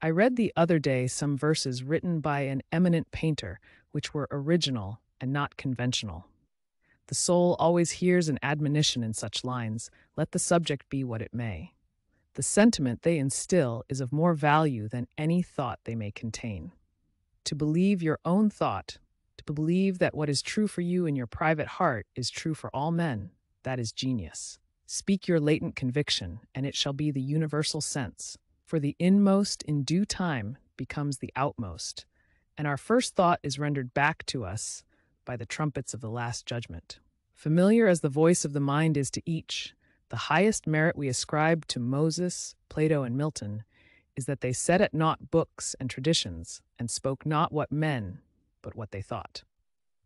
I read the other day some verses written by an eminent painter, which were original and not conventional. The soul always hears an admonition in such lines, let the subject be what it may. The sentiment they instill is of more value than any thought they may contain. To believe your own thought, to believe that what is true for you in your private heart is true for all men, that is genius. Speak your latent conviction, and it shall be the universal sense. For the inmost in due time becomes the outmost, and our first thought is rendered back to us by the trumpets of the Last Judgment. Familiar as the voice of the mind is to each, the highest merit we ascribe to Moses, Plato, and Milton is that they set at naught books and traditions and spoke not what men, but what they thought.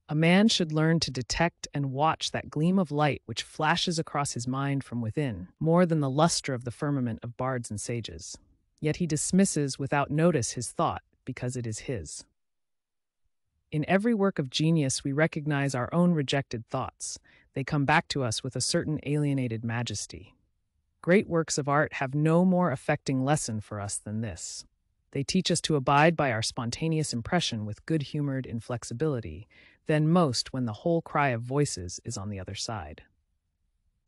A man should learn to detect and watch that gleam of light which flashes across his mind from within, more than the luster of the firmament of bards and sages. Yet he dismisses without notice his thought because it is his. In every work of genius, we recognize our own rejected thoughts. They come back to us with a certain alienated majesty. Great works of art have no more affecting lesson for us than this. They teach us to abide by our spontaneous impression with good humored inflexibility, than most when the whole cry of voices is on the other side.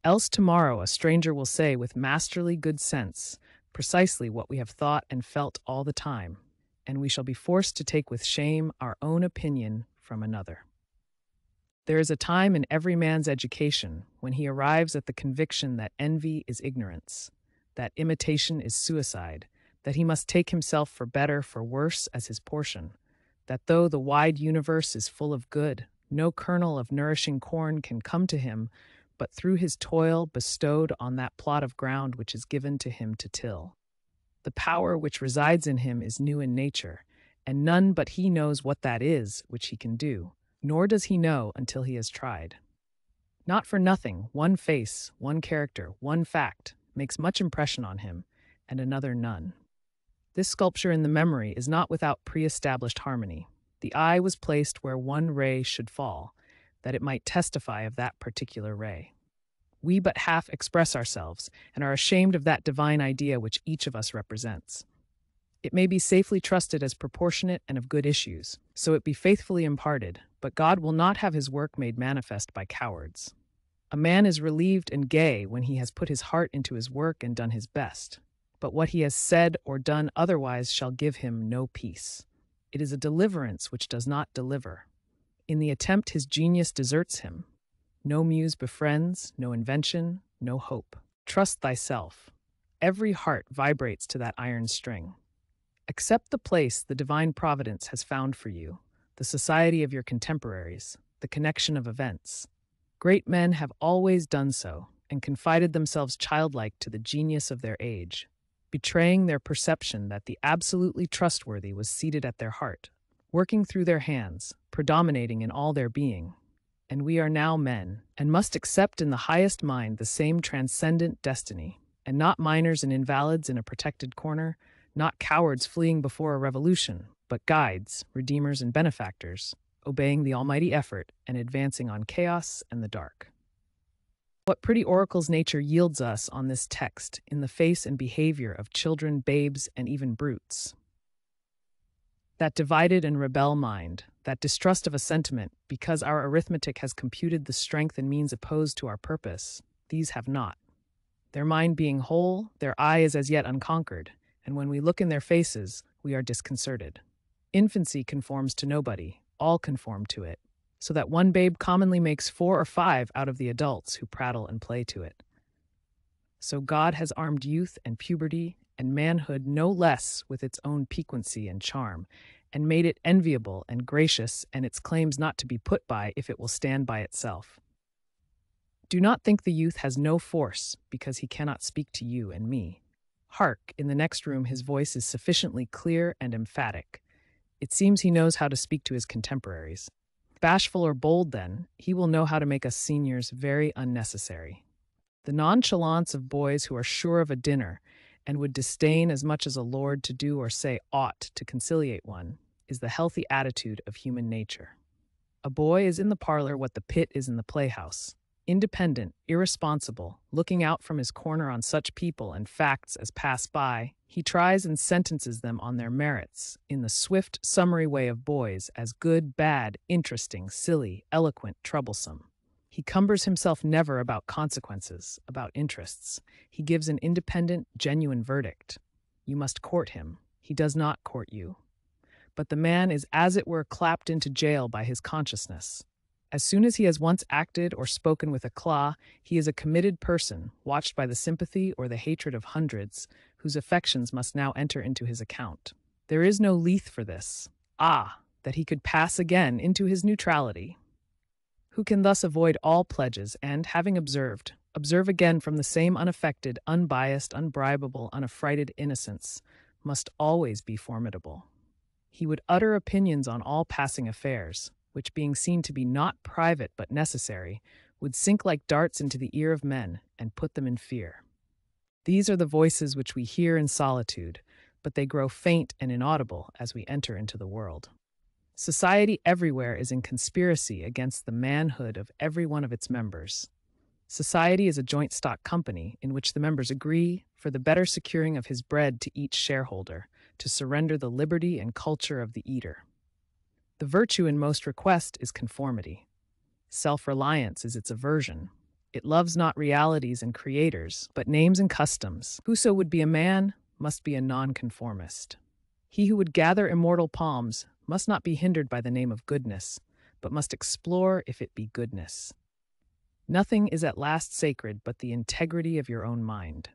Else tomorrow a stranger will say with masterly good sense precisely what we have thought and felt all the time and we shall be forced to take with shame our own opinion from another. There is a time in every man's education when he arrives at the conviction that envy is ignorance, that imitation is suicide, that he must take himself for better, for worse, as his portion, that though the wide universe is full of good, no kernel of nourishing corn can come to him but through his toil bestowed on that plot of ground which is given to him to till. The power which resides in him is new in nature, and none but he knows what that is which he can do, nor does he know until he has tried. Not for nothing, one face, one character, one fact makes much impression on him, and another none. This sculpture in the memory is not without pre established harmony. The eye was placed where one ray should fall, that it might testify of that particular ray we but half express ourselves and are ashamed of that divine idea which each of us represents. It may be safely trusted as proportionate and of good issues, so it be faithfully imparted, but God will not have his work made manifest by cowards. A man is relieved and gay when he has put his heart into his work and done his best, but what he has said or done otherwise shall give him no peace. It is a deliverance which does not deliver. In the attempt, his genius deserts him, no muse befriends, no invention, no hope. Trust thyself. Every heart vibrates to that iron string. Accept the place the divine providence has found for you, the society of your contemporaries, the connection of events. Great men have always done so and confided themselves childlike to the genius of their age, betraying their perception that the absolutely trustworthy was seated at their heart, working through their hands, predominating in all their being, and we are now men, and must accept in the highest mind the same transcendent destiny, and not minors and invalids in a protected corner, not cowards fleeing before a revolution, but guides, redeemers, and benefactors, obeying the almighty effort and advancing on chaos and the dark. What pretty oracles nature yields us on this text in the face and behavior of children, babes, and even brutes. That divided and rebel mind, that distrust of a sentiment because our arithmetic has computed the strength and means opposed to our purpose, these have not. Their mind being whole, their eye is as yet unconquered, and when we look in their faces, we are disconcerted. Infancy conforms to nobody, all conform to it, so that one babe commonly makes four or five out of the adults who prattle and play to it. So God has armed youth and puberty and manhood no less with its own piquancy and charm, and made it enviable and gracious and its claims not to be put by if it will stand by itself. Do not think the youth has no force because he cannot speak to you and me. Hark, in the next room his voice is sufficiently clear and emphatic. It seems he knows how to speak to his contemporaries. Bashful or bold, then, he will know how to make us seniors very unnecessary. The nonchalance of boys who are sure of a dinner and would disdain as much as a lord to do or say aught to conciliate one is the healthy attitude of human nature. A boy is in the parlor what the pit is in the playhouse. Independent, irresponsible, looking out from his corner on such people and facts as pass by, he tries and sentences them on their merits, in the swift, summary way of boys, as good, bad, interesting, silly, eloquent, troublesome. He cumbers himself never about consequences, about interests. He gives an independent, genuine verdict. You must court him. He does not court you. But the man is as it were clapped into jail by his consciousness. As soon as he has once acted or spoken with eclat, he is a committed person, watched by the sympathy or the hatred of hundreds, whose affections must now enter into his account. There is no Lethe for this. Ah, that he could pass again into his neutrality! Who can thus avoid all pledges, and, having observed, observe again from the same unaffected, unbiased, unbribable, unaffrighted innocence, must always be formidable. He would utter opinions on all passing affairs, which being seen to be not private but necessary, would sink like darts into the ear of men and put them in fear. These are the voices which we hear in solitude, but they grow faint and inaudible as we enter into the world. Society everywhere is in conspiracy against the manhood of every one of its members. Society is a joint stock company in which the members agree, for the better securing of his bread to each shareholder, to surrender the liberty and culture of the eater. The virtue in most request is conformity. Self reliance is its aversion. It loves not realities and creators, but names and customs. Whoso would be a man must be a nonconformist. He who would gather immortal palms must not be hindered by the name of goodness, but must explore if it be goodness. Nothing is at last sacred but the integrity of your own mind.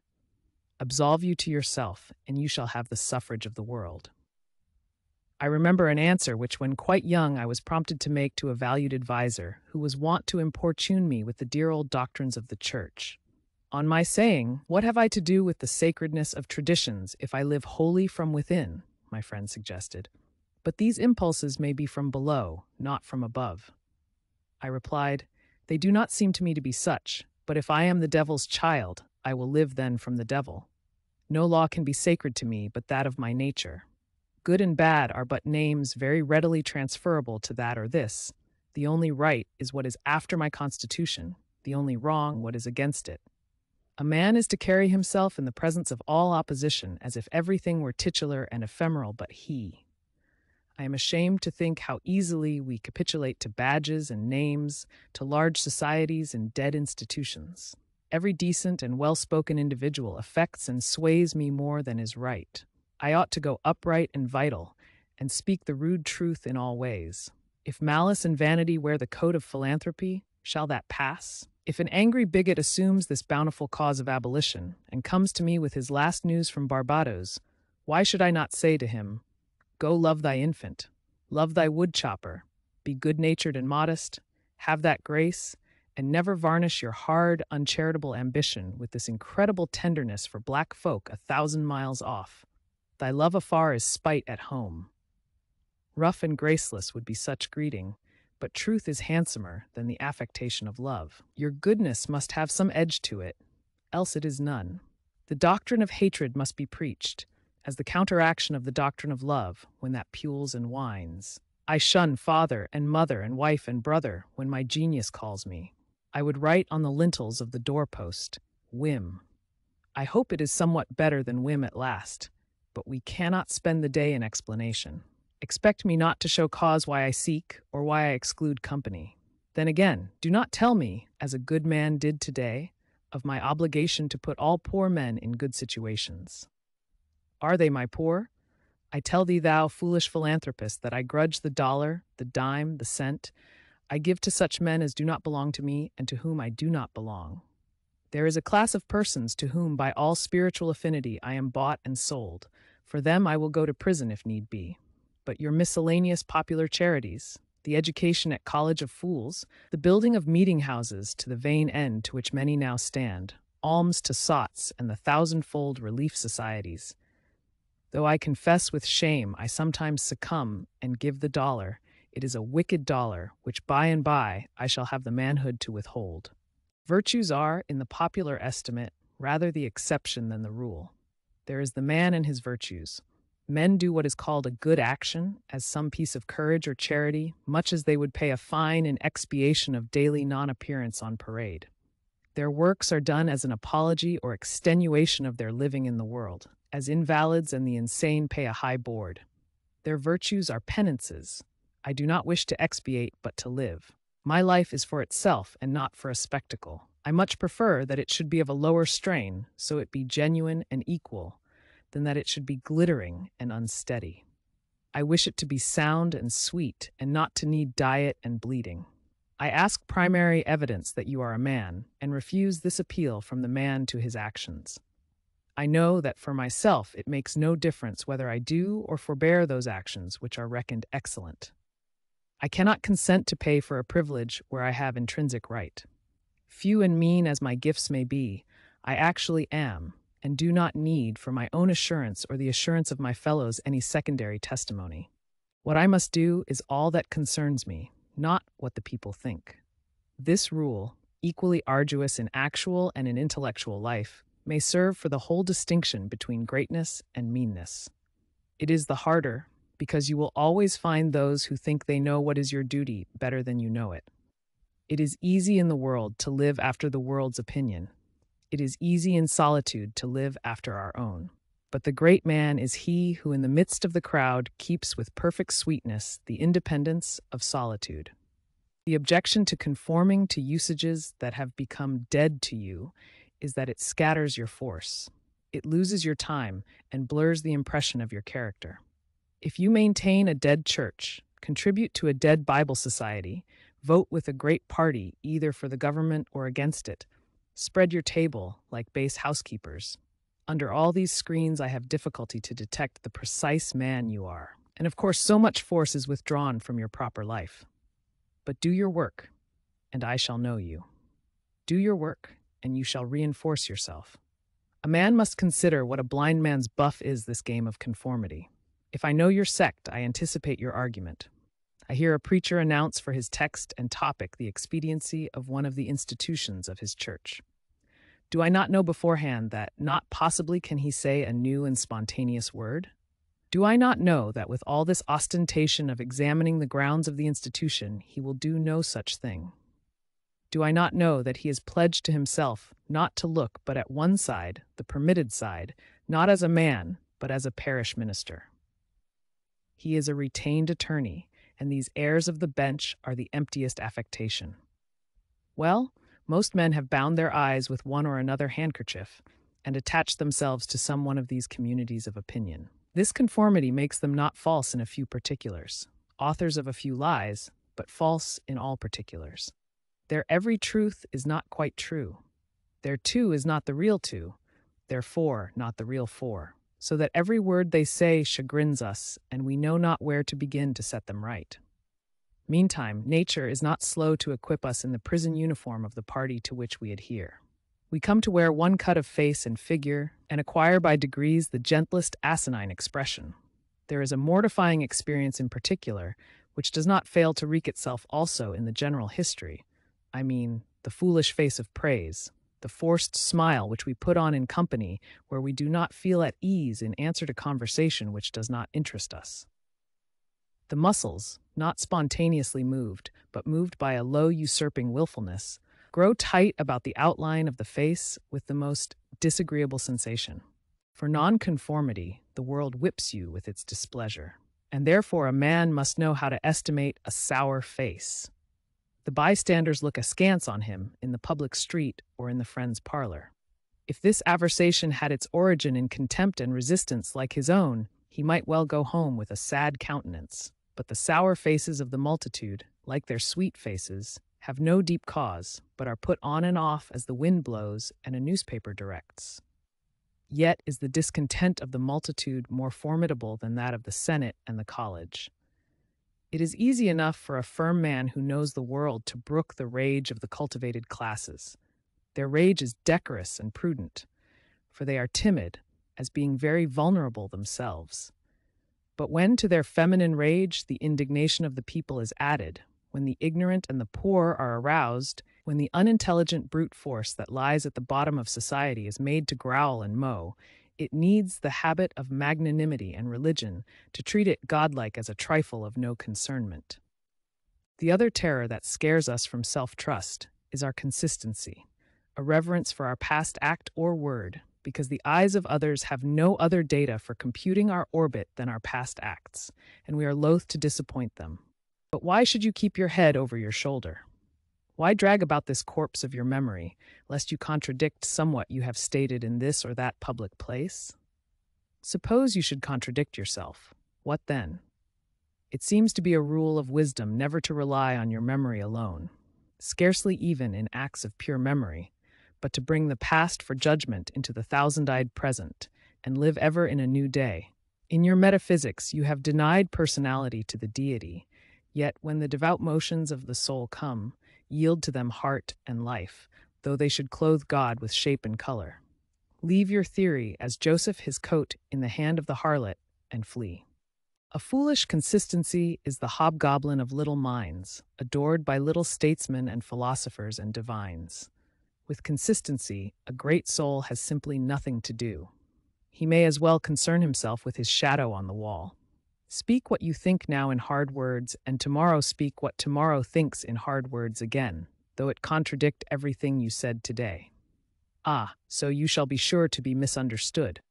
Absolve you to yourself, and you shall have the suffrage of the world. I remember an answer which, when quite young, I was prompted to make to a valued adviser who was wont to importune me with the dear old doctrines of the Church. On my saying, What have I to do with the sacredness of traditions if I live wholly from within? my friend suggested. But these impulses may be from below, not from above. I replied, They do not seem to me to be such, but if I am the devil's child, I will live then from the devil. No law can be sacred to me but that of my nature. Good and bad are but names very readily transferable to that or this. The only right is what is after my constitution, the only wrong what is against it. A man is to carry himself in the presence of all opposition as if everything were titular and ephemeral but he. I am ashamed to think how easily we capitulate to badges and names, to large societies and dead institutions. Every decent and well spoken individual affects and sways me more than is right. I ought to go upright and vital, and speak the rude truth in all ways. If malice and vanity wear the coat of philanthropy, shall that pass? If an angry bigot assumes this bountiful cause of abolition, and comes to me with his last news from Barbados, why should I not say to him, Go love thy infant, love thy wood chopper, be good natured and modest, have that grace, and never varnish your hard, uncharitable ambition with this incredible tenderness for black folk a thousand miles off. Thy love afar is spite at home. Rough and graceless would be such greeting, but truth is handsomer than the affectation of love. Your goodness must have some edge to it, else it is none. The doctrine of hatred must be preached, as the counteraction of the doctrine of love, when that pules and whines. I shun father and mother and wife and brother when my genius calls me. I would write on the lintels of the doorpost, whim. I hope it is somewhat better than whim at last, but we cannot spend the day in explanation. Expect me not to show cause why I seek or why I exclude company. Then again, do not tell me, as a good man did today, of my obligation to put all poor men in good situations. Are they my poor? I tell thee, thou foolish philanthropist, that I grudge the dollar, the dime, the cent. I give to such men as do not belong to me and to whom I do not belong. There is a class of persons to whom, by all spiritual affinity, I am bought and sold. For them I will go to prison if need be. But your miscellaneous popular charities, the education at College of Fools, the building of meeting houses to the vain end to which many now stand, alms to sots, and the thousandfold relief societies. Though I confess with shame I sometimes succumb and give the dollar, it is a wicked dollar which by and by I shall have the manhood to withhold. Virtues are, in the popular estimate, rather the exception than the rule. There is the man and his virtues. Men do what is called a good action, as some piece of courage or charity, much as they would pay a fine in expiation of daily non appearance on parade. Their works are done as an apology or extenuation of their living in the world, as invalids and the insane pay a high board. Their virtues are penances. I do not wish to expiate, but to live. My life is for itself and not for a spectacle. I much prefer that it should be of a lower strain, so it be genuine and equal, than that it should be glittering and unsteady. I wish it to be sound and sweet, and not to need diet and bleeding. I ask primary evidence that you are a man, and refuse this appeal from the man to his actions. I know that for myself it makes no difference whether I do or forbear those actions which are reckoned excellent. I cannot consent to pay for a privilege where I have intrinsic right. Few and mean as my gifts may be, I actually am, and do not need for my own assurance or the assurance of my fellows any secondary testimony. What I must do is all that concerns me, not what the people think. This rule, equally arduous in actual and in intellectual life, may serve for the whole distinction between greatness and meanness. It is the harder because you will always find those who think they know what is your duty better than you know it. It is easy in the world to live after the world's opinion. It is easy in solitude to live after our own. But the great man is he who, in the midst of the crowd, keeps with perfect sweetness the independence of solitude. The objection to conforming to usages that have become dead to you is that it scatters your force. It loses your time and blurs the impression of your character. If you maintain a dead church, contribute to a dead Bible society, vote with a great party either for the government or against it, spread your table like base housekeepers. Under all these screens, I have difficulty to detect the precise man you are. And of course, so much force is withdrawn from your proper life. But do your work, and I shall know you. Do your work, and you shall reinforce yourself. A man must consider what a blind man's buff is this game of conformity. If I know your sect, I anticipate your argument. I hear a preacher announce for his text and topic the expediency of one of the institutions of his church. Do I not know beforehand that not possibly can he say a new and spontaneous word? Do I not know that with all this ostentation of examining the grounds of the institution, he will do no such thing? Do I not know that he has pledged to himself not to look but at one side, the permitted side, not as a man, but as a parish minister? He is a retained attorney, and these airs of the bench are the emptiest affectation. Well, most men have bound their eyes with one or another handkerchief and attached themselves to some one of these communities of opinion. This conformity makes them not false in a few particulars, authors of a few lies, but false in all particulars. Their every truth is not quite true. Their two is not the real two, their four not the real four, so that every word they say chagrins us, and we know not where to begin to set them right. Meantime, nature is not slow to equip us in the prison uniform of the party to which we adhere. We come to wear one cut of face and figure, and acquire by degrees the gentlest asinine expression. There is a mortifying experience in particular, which does not fail to wreak itself also in the general history, I mean the foolish face of praise, the forced smile which we put on in company where we do not feel at ease in answer to conversation which does not interest us. The muscles, not spontaneously moved, but moved by a low usurping willfulness, grow tight about the outline of the face with the most disagreeable sensation. For nonconformity, the world whips you with its displeasure, and therefore a man must know how to estimate a sour face, the bystanders look askance on him in the public street or in the friend's parlor. If this aversation had its origin in contempt and resistance like his own, he might well go home with a sad countenance. But the sour faces of the multitude, like their sweet faces, have no deep cause, but are put on and off as the wind blows and a newspaper directs. Yet is the discontent of the multitude more formidable than that of the Senate and the college. It is easy enough for a firm man who knows the world to brook the rage of the cultivated classes. Their rage is decorous and prudent, for they are timid, as being very vulnerable themselves. But when to their feminine rage the indignation of the people is added, when the ignorant and the poor are aroused, when the unintelligent brute force that lies at the bottom of society is made to growl and mow, It needs the habit of magnanimity and religion to treat it godlike as a trifle of no concernment. The other terror that scares us from self trust is our consistency, a reverence for our past act or word, because the eyes of others have no other data for computing our orbit than our past acts, and we are loath to disappoint them. But why should you keep your head over your shoulder? Why drag about this corpse of your memory, lest you contradict somewhat you have stated in this or that public place? Suppose you should contradict yourself. What then? It seems to be a rule of wisdom never to rely on your memory alone, scarcely even in acts of pure memory, but to bring the past for judgment into the thousand eyed present and live ever in a new day. In your metaphysics, you have denied personality to the deity, yet when the devout motions of the soul come, yield to them heart and life, though they should clothe God with shape and color. Leave your theory as Joseph his coat in the hand of the harlot and flee. A foolish consistency is the hobgoblin of little minds, adored by little statesmen and philosophers and divines. With consistency, a great soul has simply nothing to do. He may as well concern himself with his shadow on the wall. Speak what you think now in hard words, and tomorrow speak what tomorrow thinks in hard words again, though it contradict everything you said today. Ah, so you shall be sure to be misunderstood.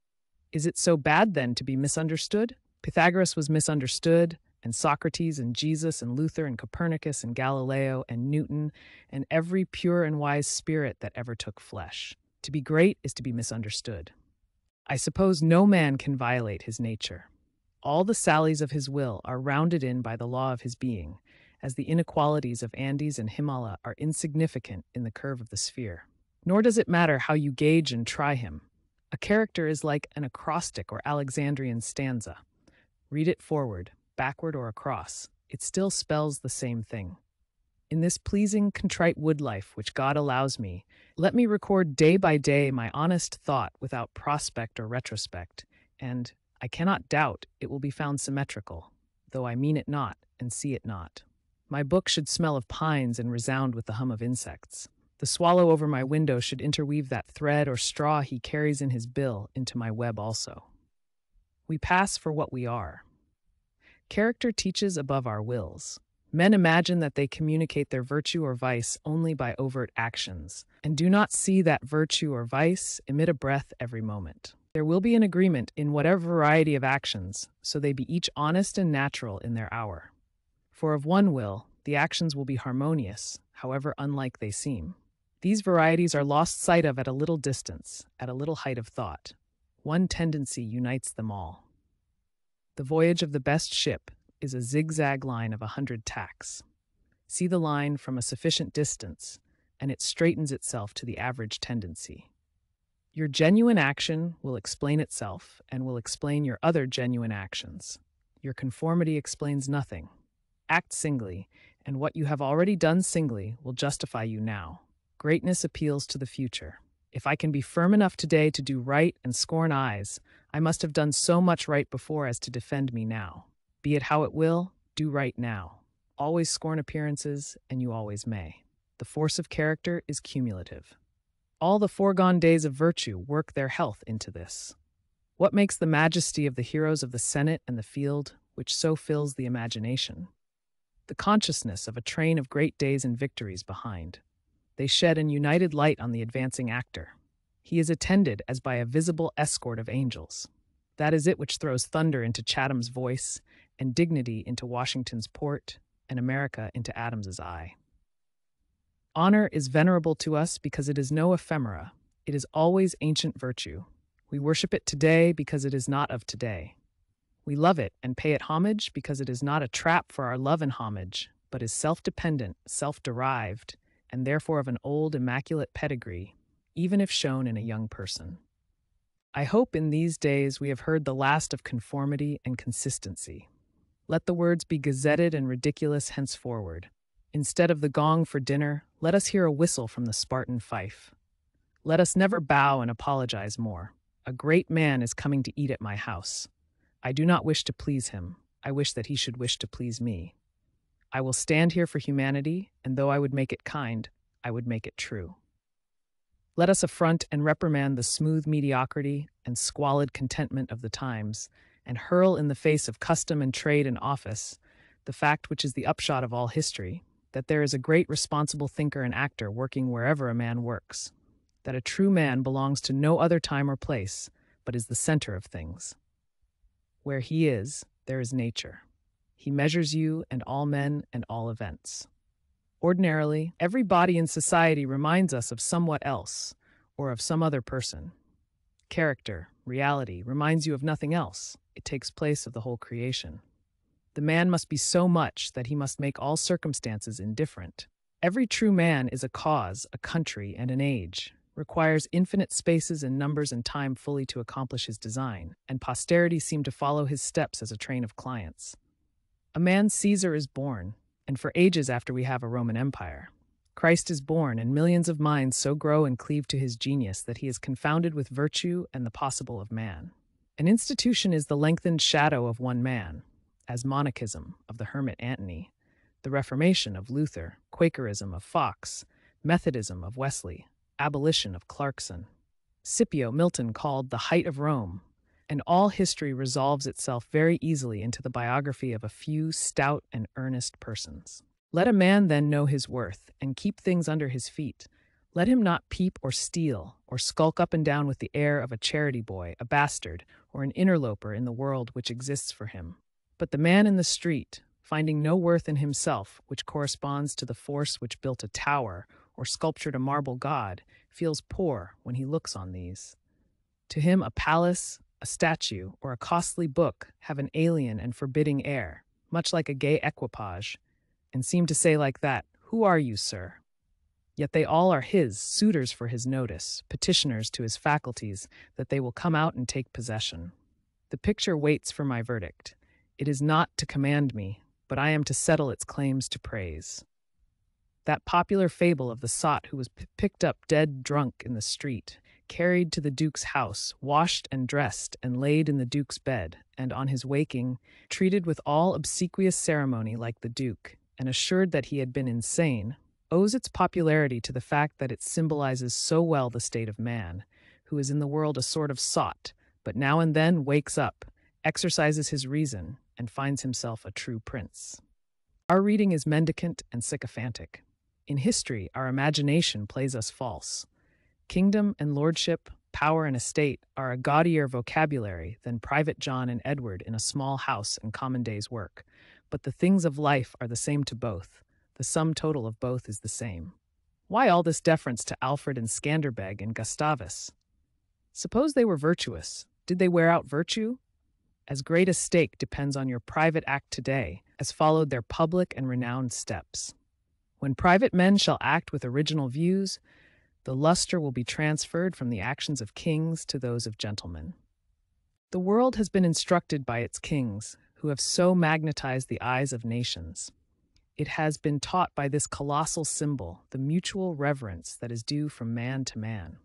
Is it so bad then to be misunderstood? Pythagoras was misunderstood, and Socrates and Jesus and Luther and Copernicus and Galileo and Newton and every pure and wise spirit that ever took flesh. To be great is to be misunderstood. I suppose no man can violate his nature. All the sallies of his will are rounded in by the law of his being, as the inequalities of Andes and Himmaleh are insignificant in the curve of the sphere. Nor does it matter how you gauge and try him. A character is like an acrostic or Alexandrian stanza. Read it forward, backward, or across. It still spells the same thing. In this pleasing, contrite wood life which God allows me, let me record day by day my honest thought without prospect or retrospect, and I cannot doubt it will be found symmetrical, though I mean it not and see it not. My book should smell of pines and resound with the hum of insects. The swallow over my window should interweave that thread or straw he carries in his bill into my web also. We pass for what we are. Character teaches above our wills. Men imagine that they communicate their virtue or vice only by overt actions, and do not see that virtue or vice emit a breath every moment. There will be an agreement in whatever variety of actions, so they be each honest and natural in their hour. For of one will, the actions will be harmonious, however unlike they seem. These varieties are lost sight of at a little distance, at a little height of thought, one tendency unites them all. The voyage of the best ship is a zigzag line of a hundred tacks. See the line from a sufficient distance, and it straightens itself to the average tendency. Your genuine action will explain itself and will explain your other genuine actions. Your conformity explains nothing. Act singly, and what you have already done singly will justify you now. Greatness appeals to the future. If I can be firm enough today to do right and scorn eyes, I must have done so much right before as to defend me now. Be it how it will, do right now. Always scorn appearances, and you always may. The force of character is cumulative. All the foregone days of virtue work their health into this. What makes the majesty of the heroes of the Senate and the field, which so fills the imagination? The consciousness of a train of great days and victories behind. They shed an united light on the advancing actor. He is attended as by a visible escort of angels. That is it which throws thunder into Chatham's voice, and dignity into Washington's port, and America into Adams's eye. Honor is venerable to us because it is no ephemera. It is always ancient virtue. We worship it today because it is not of today. We love it and pay it homage because it is not a trap for our love and homage, but is self dependent, self derived, and therefore of an old, immaculate pedigree, even if shown in a young person. I hope in these days we have heard the last of conformity and consistency. Let the words be gazetted and ridiculous henceforward. Instead of the gong for dinner, let us hear a whistle from the Spartan fife. Let us never bow and apologize more. A great man is coming to eat at my house. I do not wish to please him. I wish that he should wish to please me. I will stand here for humanity, and though I would make it kind, I would make it true. Let us affront and reprimand the smooth mediocrity and squalid contentment of the times, and hurl in the face of custom and trade and office the fact which is the upshot of all history, that there is a great responsible thinker and actor working wherever a man works, that a true man belongs to no other time or place, but is the center of things. Where he is, there is nature. He measures you and all men and all events. Ordinarily, every body in society reminds us of somewhat else, or of some other person. Character, reality, reminds you of nothing else. It takes place of the whole creation. The man must be so much that he must make all circumstances indifferent. Every true man is a cause, a country, and an age, requires infinite spaces and numbers and time fully to accomplish his design, and posterity seem to follow his steps as a train of clients. A man Caesar is born, and for ages after we have a Roman Empire. Christ is born, and millions of minds so grow and cleave to his genius that he is confounded with virtue and the possible of man. An institution is the lengthened shadow of one man, as monachism of the hermit Antony, the Reformation of Luther, Quakerism of Fox, Methodism of Wesley, abolition of Clarkson. Scipio Milton called the height of Rome, and all history resolves itself very easily into the biography of a few stout and earnest persons. Let a man then know his worth, and keep things under his feet. Let him not peep or steal, or skulk up and down with the air of a charity boy, a bastard, or an interloper in the world which exists for him. But the man in the street, finding no worth in himself which corresponds to the force which built a tower or sculptured a marble god, feels poor when he looks on these. To him, a palace, a statue, or a costly book have an alien and forbidding air, much like a gay equipage, and seem to say like that, Who are you, sir? Yet they all are his, suitors for his notice, petitioners to his faculties, that they will come out and take possession. The picture waits for my verdict. It is not to command me, but I am to settle its claims to praise. That popular fable of the sot who was picked up dead drunk in the street carried to the Duke's house, washed and dressed, and laid in the Duke's bed, and on his waking, treated with all obsequious ceremony like the Duke, and assured that he had been insane, owes its popularity to the fact that it symbolizes so well the state of man, who is in the world a sort of sot, but now and then wakes up, exercises his reason, and finds himself a true prince. Our reading is mendicant and sycophantic. In history, our imagination plays us false. Kingdom and lordship, power and estate are a gaudier vocabulary than Private John and Edward in a small house and common day's work. But the things of life are the same to both. The sum total of both is the same. Why all this deference to Alfred and Scanderbeg and Gustavus? Suppose they were virtuous. Did they wear out virtue? As great a stake depends on your private act today as followed their public and renowned steps. When private men shall act with original views, the luster will be transferred from the actions of kings to those of gentlemen. The world has been instructed by its kings, who have so magnetized the eyes of nations. It has been taught by this colossal symbol the mutual reverence that is due from man to man.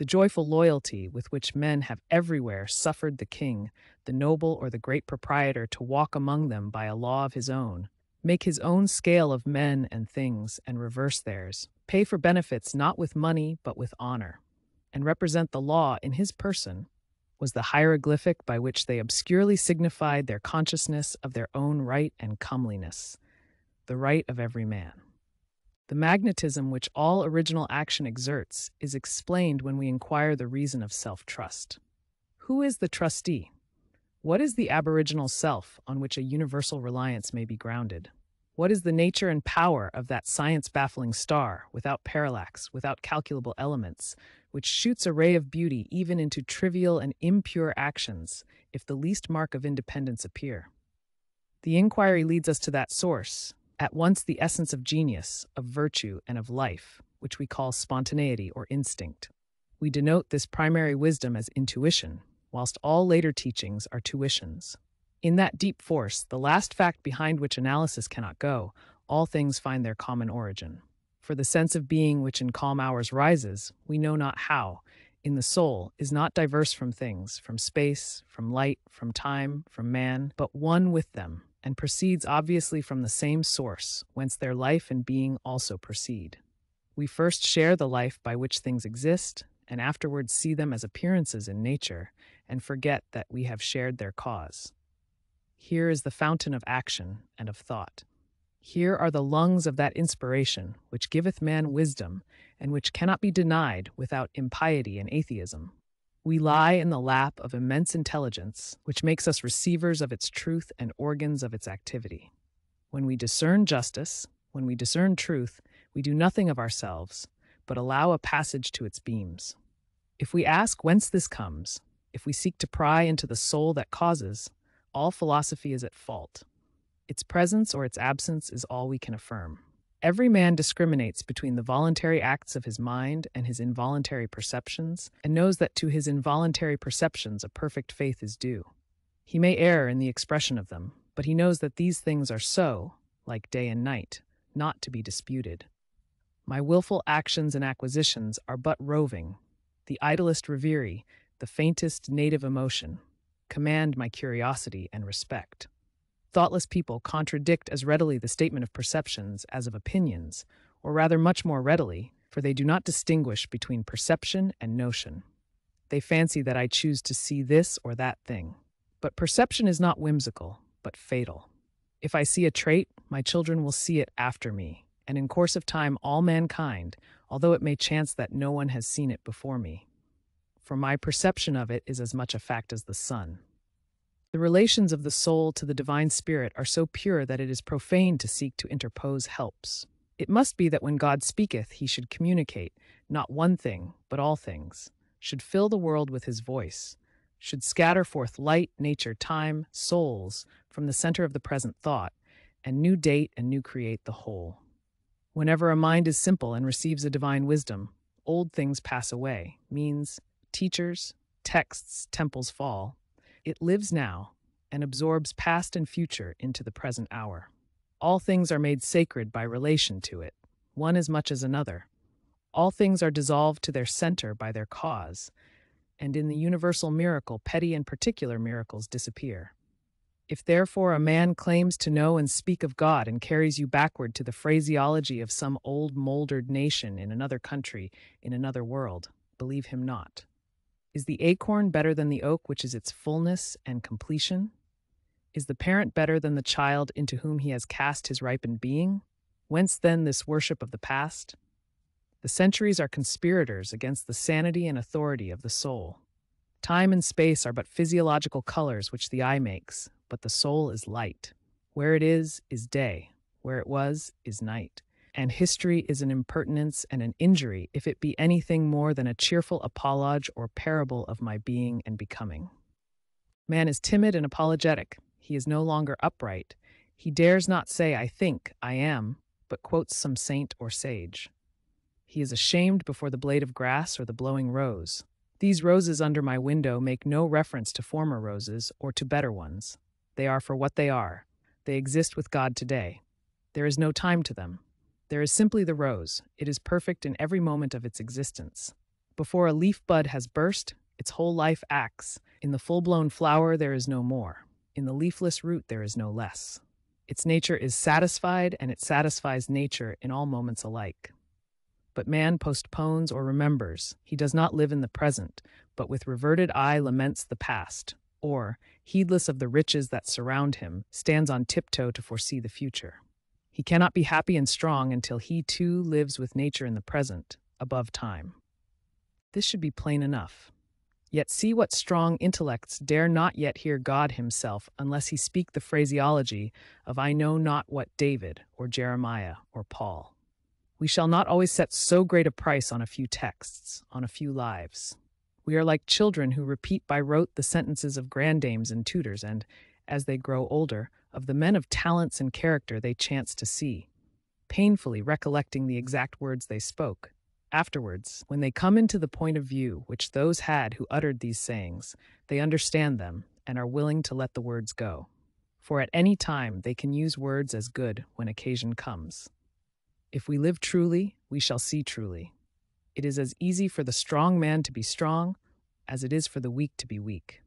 The joyful loyalty with which men have everywhere suffered the king, the noble, or the great proprietor to walk among them by a law of his own, make his own scale of men and things and reverse theirs, pay for benefits not with money but with honor, and represent the law in his person, was the hieroglyphic by which they obscurely signified their consciousness of their own right and comeliness, the right of every man. The magnetism which all original action exerts is explained when we inquire the reason of self trust. Who is the trustee? What is the aboriginal self on which a universal reliance may be grounded? What is the nature and power of that science baffling star, without parallax, without calculable elements, which shoots a ray of beauty even into trivial and impure actions, if the least mark of independence appear? The inquiry leads us to that source, at once the essence of genius, of virtue, and of life, which we call spontaneity or instinct. We denote this primary wisdom as intuition, whilst all later teachings are tuitions. In that deep force, the last fact behind which analysis cannot go, all things find their common origin. For the sense of being which in calm hours rises, we know not how, in the soul, is not diverse from things, from space, from light, from time, from man, but one with them, and proceeds obviously from the same source, whence their life and being also proceed. We first share the life by which things exist, and afterwards see them as appearances in nature, and forget that we have shared their cause. Here is the fountain of action and of thought. Here are the lungs of that inspiration which giveth man wisdom, and which cannot be denied without impiety and atheism. We lie in the lap of immense intelligence, which makes us receivers of its truth and organs of its activity. When we discern justice, when we discern truth, we do nothing of ourselves, but allow a passage to its beams. If we ask whence this comes, if we seek to pry into the soul that causes, all philosophy is at fault. Its presence or its absence is all we can affirm. Every man discriminates between the voluntary acts of his mind and his involuntary perceptions, and knows that to his involuntary perceptions a perfect faith is due. He may err in the expression of them, but he knows that these things are so, like day and night, not to be disputed. My wilful actions and acquisitions are but roving. The idlest reverie, the faintest native emotion, command my curiosity and respect. Thoughtless people contradict as readily the statement of perceptions as of opinions, or rather much more readily, for they do not distinguish between perception and notion. They fancy that I choose to see this or that thing. But perception is not whimsical, but fatal. If I see a trait, my children will see it after me, and in course of time all mankind, although it may chance that no one has seen it before me. For my perception of it is as much a fact as the sun. The relations of the soul to the divine spirit are so pure that it is profane to seek to interpose helps. It must be that when God speaketh, he should communicate, not one thing, but all things, should fill the world with his voice, should scatter forth light, nature, time, souls from the center of the present thought, and new date and new create the whole. Whenever a mind is simple and receives a divine wisdom, old things pass away, means teachers, texts, temples fall, it lives now and absorbs past and future into the present hour. All things are made sacred by relation to it, one as much as another. All things are dissolved to their center by their cause, and in the universal miracle, petty and particular miracles disappear. If therefore a man claims to know and speak of God and carries you backward to the phraseology of some old mouldered nation in another country, in another world, believe him not. Is the acorn better than the oak, which is its fullness and completion? Is the parent better than the child into whom he has cast his ripened being? Whence then this worship of the past? The centuries are conspirators against the sanity and authority of the soul. Time and space are but physiological colors which the eye makes, but the soul is light. Where it is, is day. Where it was, is night and history is an impertinence and an injury if it be anything more than a cheerful apologue or parable of my being and becoming. Man is timid and apologetic. He is no longer upright. He dares not say, I think, I am, but quotes some saint or sage. He is ashamed before the blade of grass or the blowing rose. These roses under my window make no reference to former roses or to better ones. They are for what they are. They exist with God today. There is no time to them. There is simply the rose. It is perfect in every moment of its existence. Before a leaf bud has burst, its whole life acts. In the full blown flower, there is no more. In the leafless root, there is no less. Its nature is satisfied, and it satisfies nature in all moments alike. But man postpones or remembers. He does not live in the present, but with reverted eye laments the past, or, heedless of the riches that surround him, stands on tiptoe to foresee the future. He cannot be happy and strong until he too lives with nature in the present, above time. This should be plain enough. Yet see what strong intellects dare not yet hear God himself unless he speak the phraseology of I know not what David, or Jeremiah, or Paul. We shall not always set so great a price on a few texts, on a few lives. We are like children who repeat by rote the sentences of grandames and tutors, and, as they grow older, of the men of talents and character they chance to see, painfully recollecting the exact words they spoke. Afterwards, when they come into the point of view which those had who uttered these sayings, they understand them and are willing to let the words go. For at any time they can use words as good when occasion comes. If we live truly, we shall see truly. It is as easy for the strong man to be strong as it is for the weak to be weak.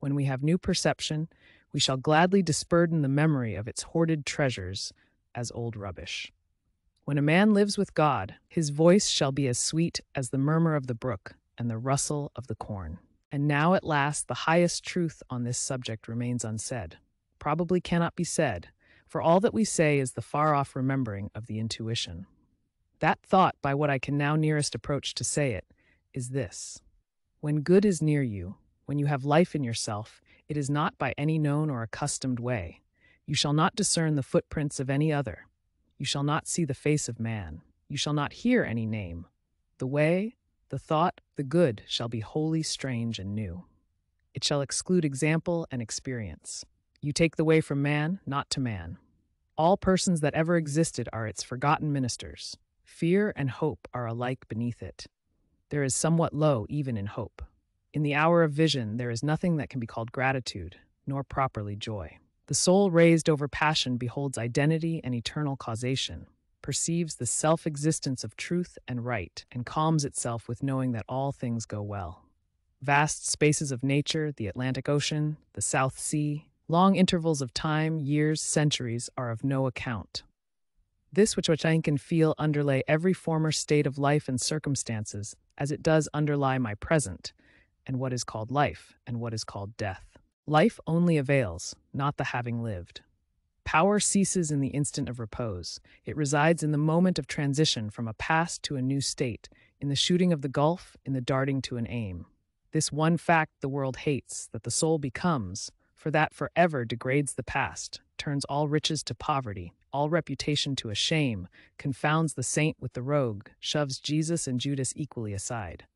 When we have new perception, we shall gladly disburden the memory of its hoarded treasures as old rubbish. When a man lives with God, his voice shall be as sweet as the murmur of the brook and the rustle of the corn. And now at last the highest truth on this subject remains unsaid, probably cannot be said, for all that we say is the far off remembering of the intuition. That thought, by what I can now nearest approach to say it, is this When good is near you, when you have life in yourself, it is not by any known or accustomed way. You shall not discern the footprints of any other you shall not see the face of man. You shall not hear any name. The way, the thought, the good shall be wholly strange and new. It shall exclude example and experience. You take the way from man, not to man. All persons that ever existed are its forgotten ministers. Fear and hope are alike beneath it. There is somewhat low even in hope. In the hour of vision, there is nothing that can be called gratitude, nor properly joy. The soul raised over passion beholds identity and eternal causation, perceives the self existence of truth and right, and calms itself with knowing that all things go well. Vast spaces of nature, the Atlantic Ocean, the South Sea, long intervals of time, years, centuries, are of no account. This which, which I can feel underlay every former state of life and circumstances, as it does underlie my present, and what is called life, and what is called death. Life only avails, not the having lived. Power ceases in the instant of repose. It resides in the moment of transition from a past to a new state, in the shooting of the gulf, in the darting to an aim. This one fact the world hates, that the soul becomes, for that forever degrades the past, turns all riches to poverty, all reputation to a shame, confounds the saint with the rogue, shoves Jesus and Judas equally aside.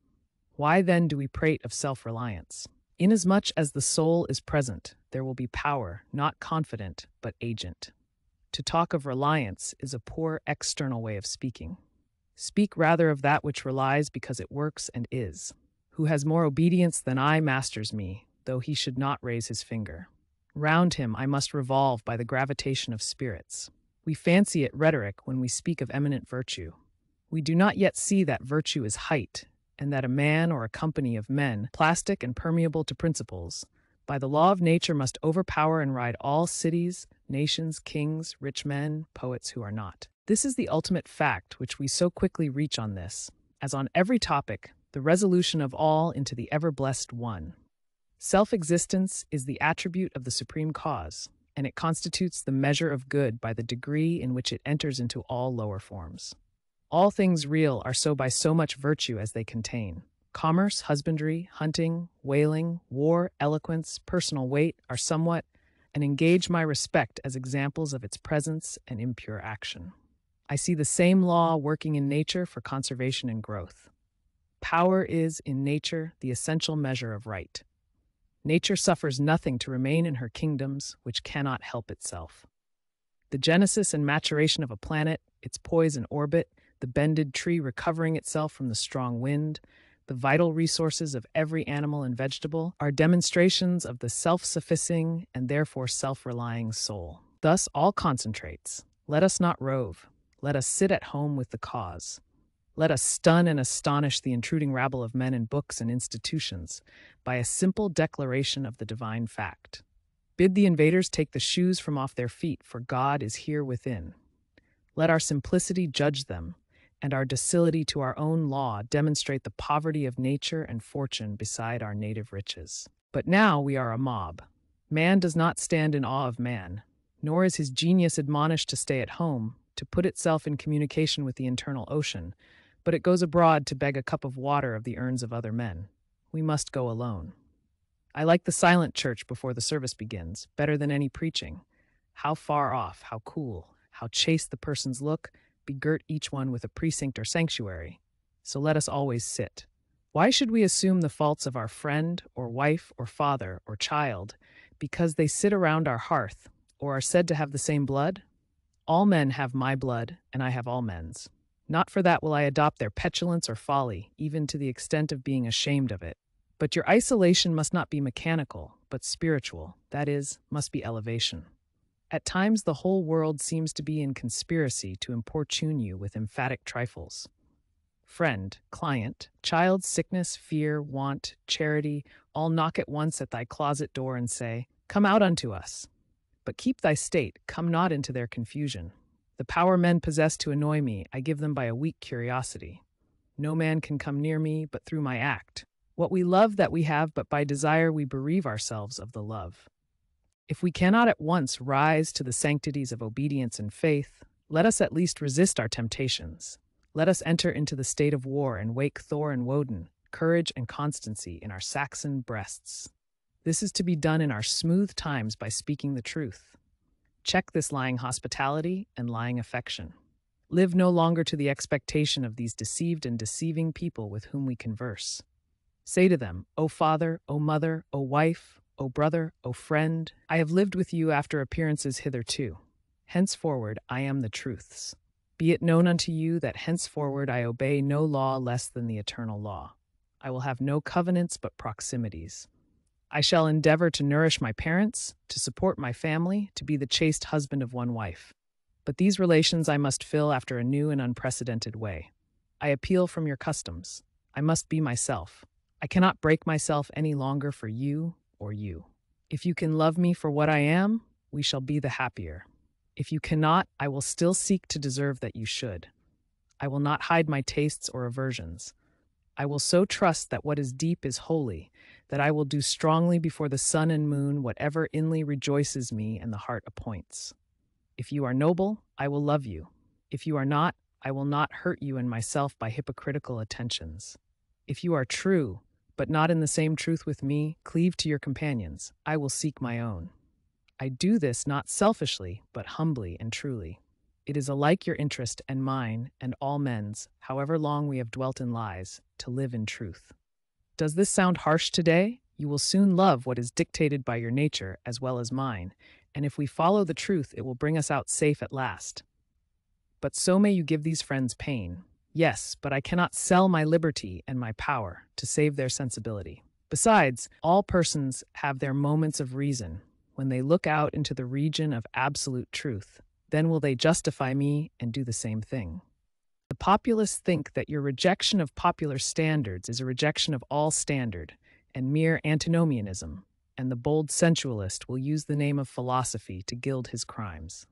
Why then do we prate of self reliance? Inasmuch as the soul is present, there will be power, not confident, but agent. To talk of reliance is a poor external way of speaking. Speak rather of that which relies because it works and is. Who has more obedience than I masters me, though he should not raise his finger. Round him I must revolve by the gravitation of spirits. We fancy it rhetoric when we speak of eminent virtue. We do not yet see that virtue is height, and that a man or a company of men, plastic and permeable to principles, by the law of nature must overpower and ride all cities, nations, kings, rich men, poets who are not. This is the ultimate fact which we so quickly reach on this, as on every topic, the resolution of all into the ever blessed one. Self existence is the attribute of the supreme cause, and it constitutes the measure of good by the degree in which it enters into all lower forms. All things real are so by so much virtue as they contain. Commerce, husbandry, hunting, whaling, war, eloquence, personal weight are somewhat, and engage my respect as examples of its presence and impure action. I see the same law working in nature for conservation and growth. Power is, in nature, the essential measure of right. Nature suffers nothing to remain in her kingdoms which cannot help itself. The genesis and maturation of a planet, its poise and orbit, the bended tree recovering itself from the strong wind, the vital resources of every animal and vegetable, are demonstrations of the self sufficing and therefore self relying soul. Thus, all concentrates. Let us not rove. Let us sit at home with the cause. Let us stun and astonish the intruding rabble of men and books and institutions by a simple declaration of the divine fact. Bid the invaders take the shoes from off their feet, for God is here within. Let our simplicity judge them, and our docility to our own law demonstrate the poverty of nature and fortune beside our native riches. But now we are a mob. Man does not stand in awe of man, nor is his genius admonished to stay at home, to put itself in communication with the internal ocean, but it goes abroad to beg a cup of water of the urns of other men. We must go alone. I like the silent church before the service begins, better than any preaching. How far off, how cool, how chaste the persons look, begirt each one with a precinct or sanctuary, so let us always sit. Why should we assume the faults of our friend, or wife, or father, or child, because they sit around our hearth, or are said to have the same blood? All men have my blood, and I have all men's. Not for that will I adopt their petulance or folly, even to the extent of being ashamed of it. But your isolation must not be mechanical, but spiritual, that is, must be elevation. At times, the whole world seems to be in conspiracy to importune you with emphatic trifles. Friend, client, child, sickness, fear, want, charity, all knock at once at thy closet door and say, Come out unto us. But keep thy state, come not into their confusion. The power men possess to annoy me, I give them by a weak curiosity. No man can come near me but through my act. What we love that we have, but by desire we bereave ourselves of the love. If we cannot at once rise to the sanctities of obedience and faith, let us at least resist our temptations. Let us enter into the state of war and wake Thor and Woden, courage and constancy in our Saxon breasts. This is to be done in our smooth times by speaking the truth. Check this lying hospitality and lying affection. Live no longer to the expectation of these deceived and deceiving people with whom we converse. Say to them, O father, O mother, O wife, O brother, O friend, I have lived with you after appearances hitherto. Henceforward I am the truth's. Be it known unto you that henceforward I obey no law less than the eternal law. I will have no covenants but proximities. I shall endeavor to nourish my parents, to support my family, to be the chaste husband of one wife. But these relations I must fill after a new and unprecedented way. I appeal from your customs. I must be myself. I cannot break myself any longer for you or you. If you can love me for what I am, we shall be the happier. If you cannot, I will still seek to deserve that you should. I will not hide my tastes or aversions. I will so trust that what is deep is holy, that I will do strongly before the sun and moon whatever inly rejoices me and the heart appoints. If you are noble, I will love you. If you are not, I will not hurt you and myself by hypocritical attentions. If you are true, but not in the same truth with me, cleave to your companions. I will seek my own. I do this not selfishly, but humbly and truly. It is alike your interest and mine and all men's, however long we have dwelt in lies, to live in truth. Does this sound harsh today? You will soon love what is dictated by your nature as well as mine, and if we follow the truth, it will bring us out safe at last. But so may you give these friends pain. Yes, but I cannot sell my liberty and my power to save their sensibility. Besides, all persons have their moments of reason when they look out into the region of absolute truth. Then will they justify me and do the same thing. The populace think that your rejection of popular standards is a rejection of all standard and mere antinomianism, and the bold sensualist will use the name of philosophy to gild his crimes.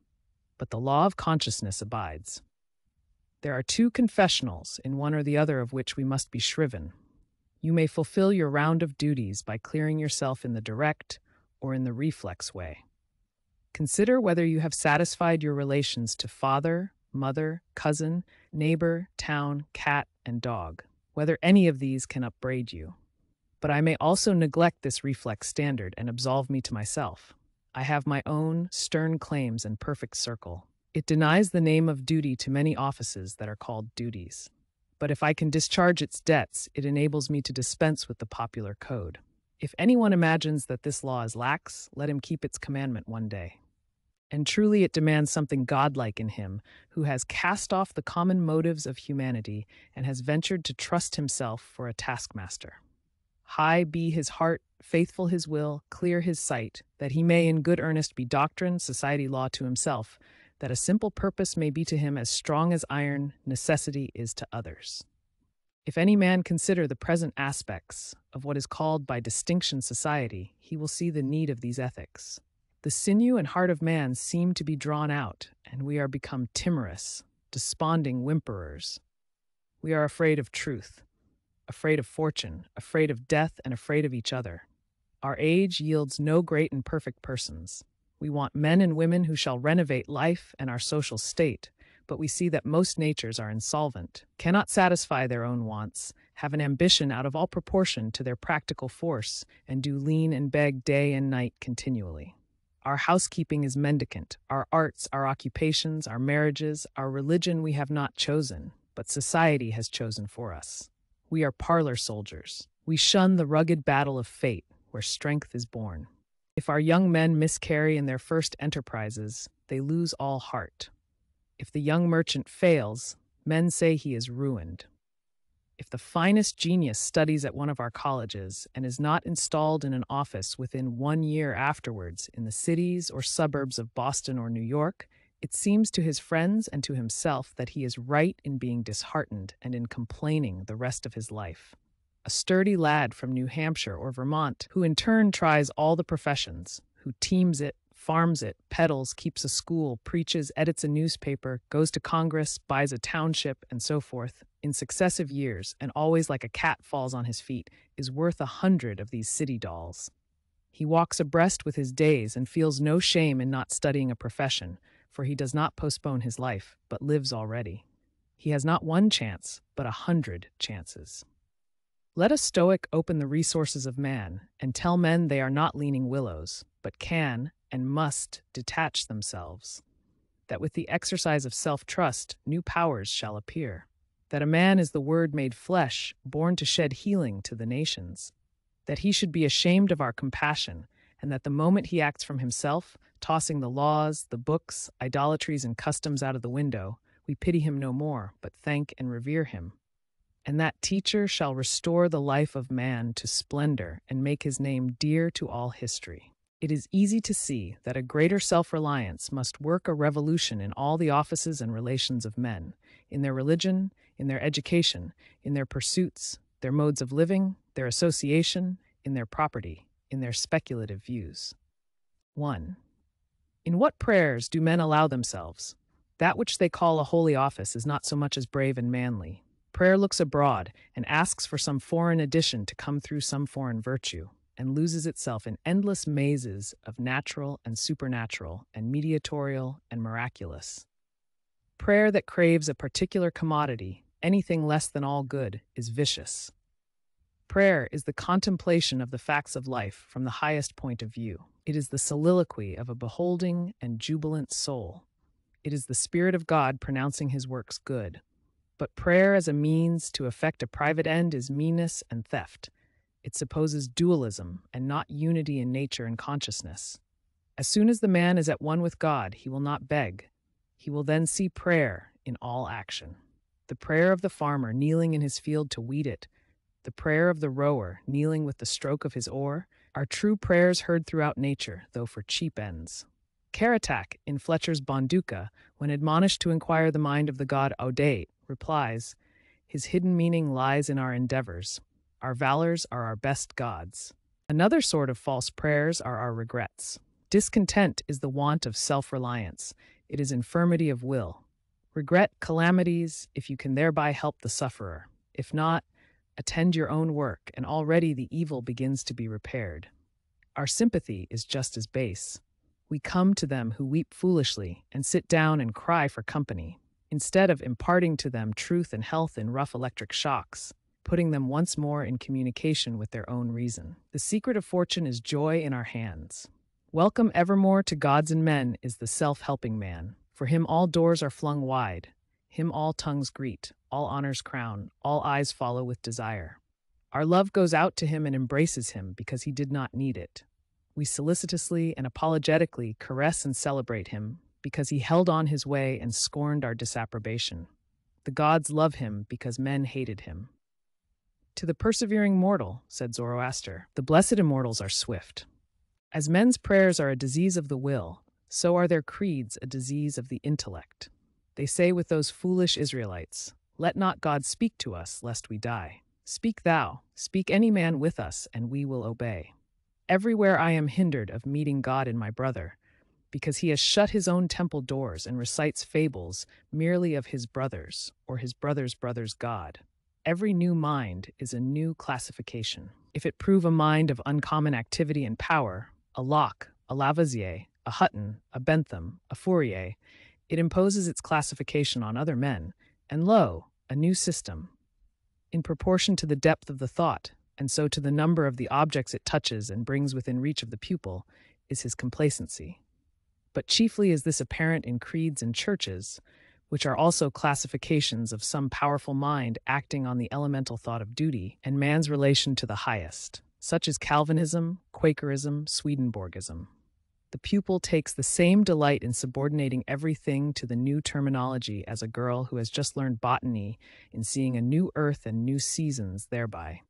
But the law of consciousness abides. There are two confessionals, in one or the other of which we must be shriven. You may fulfill your round of duties by clearing yourself in the direct or in the reflex way. Consider whether you have satisfied your relations to father, mother, cousin, neighbor, town, cat, and dog, whether any of these can upbraid you. But I may also neglect this reflex standard and absolve me to myself. I have my own stern claims and perfect circle. It denies the name of duty to many offices that are called duties. But if I can discharge its debts, it enables me to dispense with the popular code. If anyone imagines that this law is lax, let him keep its commandment one day. And truly it demands something godlike in him, who has cast off the common motives of humanity and has ventured to trust himself for a taskmaster. High be his heart, faithful his will, clear his sight, that he may in good earnest be doctrine, society law to himself, that a simple purpose may be to him as strong as iron, necessity is to others. If any man consider the present aspects of what is called by distinction society, he will see the need of these ethics. The sinew and heart of man seem to be drawn out, and we are become timorous, desponding whimperers. We are afraid of truth, afraid of fortune, afraid of death, and afraid of each other. Our age yields no great and perfect persons. We want men and women who shall renovate life and our social state, but we see that most natures are insolvent, cannot satisfy their own wants, have an ambition out of all proportion to their practical force, and do lean and beg day and night continually. Our housekeeping is mendicant. Our arts, our occupations, our marriages, our religion we have not chosen, but society has chosen for us. We are parlor soldiers. We shun the rugged battle of fate, where strength is born. If our young men miscarry in their first enterprises, they lose all heart. If the young merchant fails, men say he is ruined. If the finest genius studies at one of our colleges and is not installed in an office within one year afterwards in the cities or suburbs of Boston or New York, it seems to his friends and to himself that he is right in being disheartened and in complaining the rest of his life. A sturdy lad from New Hampshire or Vermont, who in turn tries all the professions, who teams it, farms it, peddles, keeps a school, preaches, edits a newspaper, goes to Congress, buys a township, and so forth, in successive years, and always like a cat falls on his feet, is worth a hundred of these city dolls. He walks abreast with his days and feels no shame in not studying a profession, for he does not postpone his life, but lives already. He has not one chance, but a hundred chances. Let a Stoic open the resources of man and tell men they are not leaning willows, but can and must detach themselves. That with the exercise of self trust, new powers shall appear. That a man is the Word made flesh, born to shed healing to the nations. That he should be ashamed of our compassion, and that the moment he acts from himself, tossing the laws, the books, idolatries, and customs out of the window, we pity him no more, but thank and revere him. And that teacher shall restore the life of man to splendor and make his name dear to all history. It is easy to see that a greater self reliance must work a revolution in all the offices and relations of men, in their religion, in their education, in their pursuits, their modes of living, their association, in their property, in their speculative views. 1. In what prayers do men allow themselves? That which they call a holy office is not so much as brave and manly. Prayer looks abroad and asks for some foreign addition to come through some foreign virtue, and loses itself in endless mazes of natural and supernatural and mediatorial and miraculous. Prayer that craves a particular commodity, anything less than all good, is vicious. Prayer is the contemplation of the facts of life from the highest point of view. It is the soliloquy of a beholding and jubilant soul. It is the Spirit of God pronouncing his works good. But prayer as a means to effect a private end is meanness and theft. It supposes dualism and not unity in nature and consciousness. As soon as the man is at one with God, he will not beg. He will then see prayer in all action. The prayer of the farmer kneeling in his field to weed it, the prayer of the rower kneeling with the stroke of his oar, are true prayers heard throughout nature, though for cheap ends. Caratach, in Fletcher's Bonduca, when admonished to inquire the mind of the god Audate, replies, His hidden meaning lies in our endeavors. Our valors are our best gods. Another sort of false prayers are our regrets. Discontent is the want of self reliance, it is infirmity of will. Regret calamities if you can thereby help the sufferer. If not, attend your own work, and already the evil begins to be repaired. Our sympathy is just as base we come to them who weep foolishly and sit down and cry for company, instead of imparting to them truth and health in rough electric shocks, putting them once more in communication with their own reason. The secret of fortune is joy in our hands. Welcome evermore to gods and men is the self helping man. For him all doors are flung wide, him all tongues greet, all honors crown, all eyes follow with desire. Our love goes out to him and embraces him because he did not need it we solicitously and apologetically caress and celebrate him because he held on his way and scorned our disapprobation. The gods love him because men hated him. To the persevering mortal, said Zoroaster, the blessed immortals are swift. As men's prayers are a disease of the will, so are their creeds a disease of the intellect. They say with those foolish Israelites, Let not God speak to us, lest we die. Speak thou, speak any man with us, and we will obey. Everywhere I am hindered of meeting God in my brother, because he has shut his own temple doors and recites fables merely of his brother's or his brother's brother's God. Every new mind is a new classification. If it prove a mind of uncommon activity and power, a Locke, a Lavoisier, a Hutton, a Bentham, a Fourier, it imposes its classification on other men, and lo, a new system. In proportion to the depth of the thought, and so to the number of the objects it touches and brings within reach of the pupil, is his complacency. But chiefly is this apparent in creeds and churches, which are also classifications of some powerful mind acting on the elemental thought of duty and man's relation to the highest, such as Calvinism, Quakerism, Swedenborgism. The pupil takes the same delight in subordinating everything to the new terminology as a girl who has just learned botany in seeing a new earth and new seasons thereby.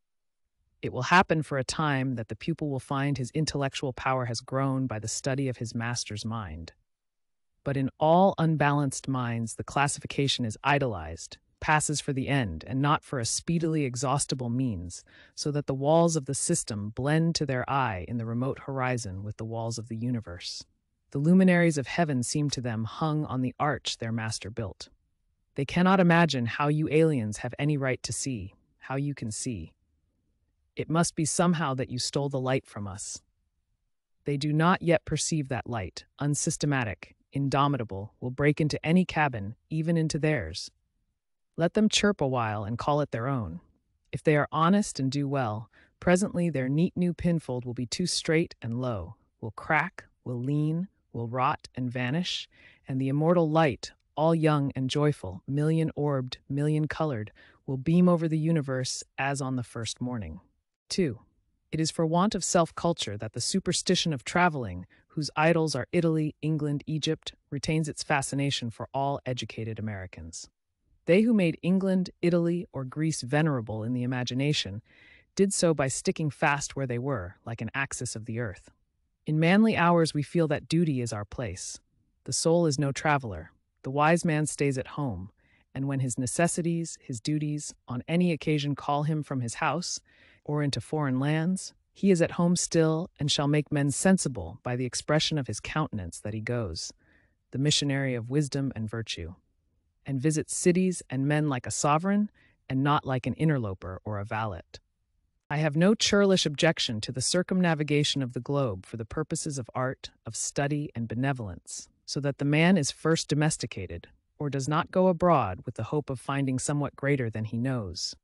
It will happen for a time that the pupil will find his intellectual power has grown by the study of his master's mind. But in all unbalanced minds, the classification is idolized, passes for the end, and not for a speedily exhaustible means, so that the walls of the system blend to their eye in the remote horizon with the walls of the universe. The luminaries of heaven seem to them hung on the arch their master built. They cannot imagine how you aliens have any right to see, how you can see. It must be somehow that you stole the light from us. They do not yet perceive that light, unsystematic, indomitable, will break into any cabin, even into theirs. Let them chirp a while and call it their own. If they are honest and do well, presently their neat new pinfold will be too straight and low, will crack, will lean, will rot and vanish, and the immortal light, all young and joyful, million orbed, million colored, will beam over the universe as on the first morning. 2. It is for want of self culture that the superstition of traveling, whose idols are Italy, England, Egypt, retains its fascination for all educated Americans. They who made England, Italy, or Greece venerable in the imagination did so by sticking fast where they were, like an axis of the earth. In manly hours, we feel that duty is our place. The soul is no traveler. The wise man stays at home, and when his necessities, his duties, on any occasion call him from his house, or into foreign lands, he is at home still and shall make men sensible by the expression of his countenance that he goes, the missionary of wisdom and virtue, and visits cities and men like a sovereign and not like an interloper or a valet. I have no churlish objection to the circumnavigation of the globe for the purposes of art, of study, and benevolence, so that the man is first domesticated, or does not go abroad with the hope of finding somewhat greater than he knows.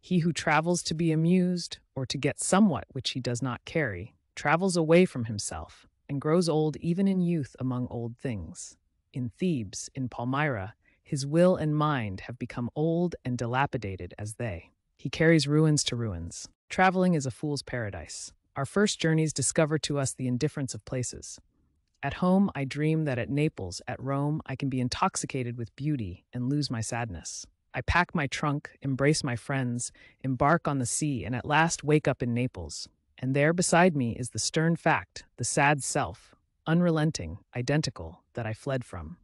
He who travels to be amused, or to get somewhat which he does not carry, travels away from himself, and grows old even in youth among old things. In Thebes, in Palmyra, his will and mind have become old and dilapidated as they. He carries ruins to ruins. Traveling is a fool's paradise. Our first journeys discover to us the indifference of places. At home, I dream that at Naples, at Rome, I can be intoxicated with beauty and lose my sadness. I pack my trunk, embrace my friends, embark on the sea, and at last wake up in Naples. And there beside me is the stern fact, the sad self, unrelenting, identical, that I fled from.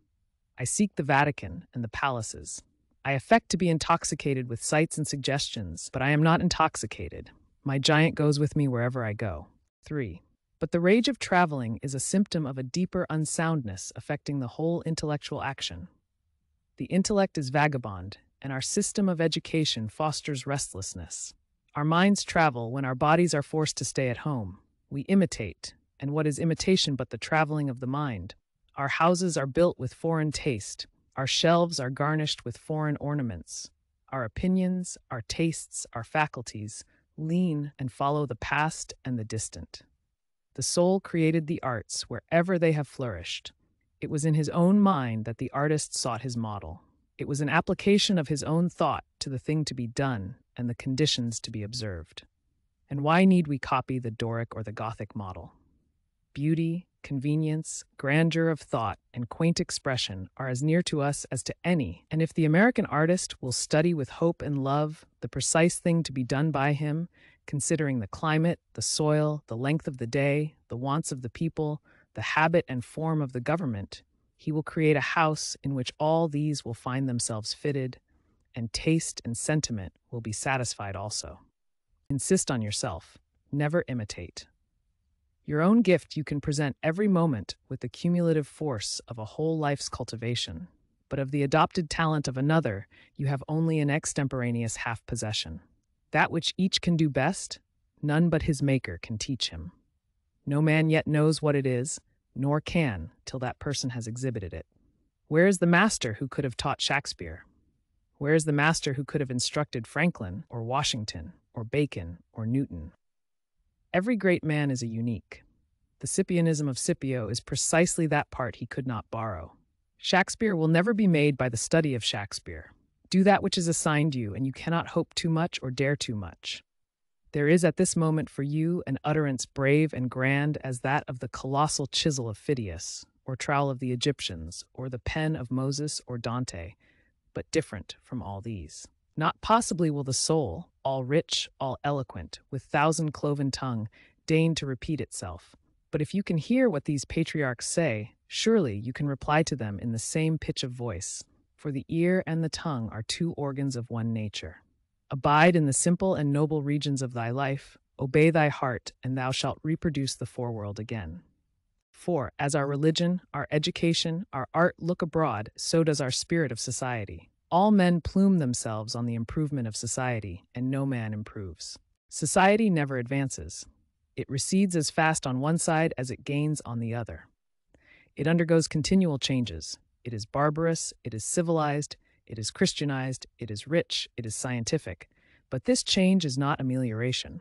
I seek the Vatican and the palaces. I affect to be intoxicated with sights and suggestions, but I am not intoxicated. My giant goes with me wherever I go. 3. But the rage of traveling is a symptom of a deeper unsoundness affecting the whole intellectual action. The intellect is vagabond, and our system of education fosters restlessness. Our minds travel when our bodies are forced to stay at home. We imitate, and what is imitation but the traveling of the mind? Our houses are built with foreign taste. Our shelves are garnished with foreign ornaments. Our opinions, our tastes, our faculties lean and follow the past and the distant. The soul created the arts wherever they have flourished. It was in his own mind that the artist sought his model. It was an application of his own thought to the thing to be done and the conditions to be observed. And why need we copy the Doric or the Gothic model? Beauty, convenience, grandeur of thought, and quaint expression are as near to us as to any, and if the American artist will study with hope and love the precise thing to be done by him, considering the climate, the soil, the length of the day, the wants of the people, the habit and form of the government, he will create a house in which all these will find themselves fitted, and taste and sentiment will be satisfied also. Insist on yourself, never imitate. Your own gift you can present every moment with the cumulative force of a whole life's cultivation, but of the adopted talent of another, you have only an extemporaneous half possession. That which each can do best, none but his Maker can teach him. No man yet knows what it is, nor can till that person has exhibited it. Where is the master who could have taught Shakespeare? Where is the master who could have instructed Franklin, or Washington, or Bacon, or Newton? Every great man is a unique. The Scipionism of Scipio is precisely that part he could not borrow. Shakespeare will never be made by the study of Shakespeare. Do that which is assigned you, and you cannot hope too much or dare too much. There is at this moment for you an utterance brave and grand as that of the colossal chisel of Phidias, or trowel of the Egyptians, or the pen of Moses or Dante, but different from all these. Not possibly will the soul, all rich, all eloquent, with thousand cloven tongue, deign to repeat itself. But if you can hear what these patriarchs say, surely you can reply to them in the same pitch of voice, for the ear and the tongue are two organs of one nature. Abide in the simple and noble regions of thy life, obey thy heart, and thou shalt reproduce the foreworld again. For, as our religion, our education, our art look abroad, so does our spirit of society. All men plume themselves on the improvement of society, and no man improves. Society never advances. It recedes as fast on one side as it gains on the other. It undergoes continual changes. It is barbarous, it is civilized, it is Christianized, it is rich, it is scientific. But this change is not amelioration.